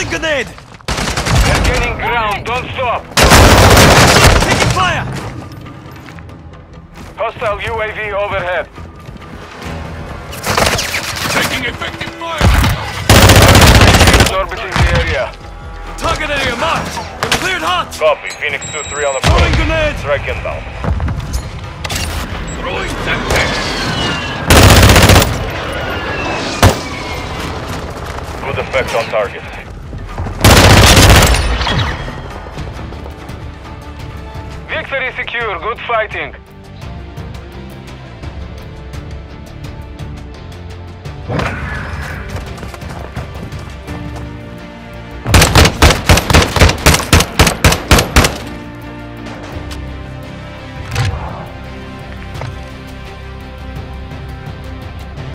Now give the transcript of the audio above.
Tossing grenade! They're gaining ground. Don't stop. Taking fire! Hostile UAV overhead. Taking effective fire! Orbiting the area. Target area marked! We're cleared hot! Copy. Phoenix 2-3 on the Throwing grenade! Strike inbound. Throwing Semtex! Good effect on target. Victory secure. Good fighting.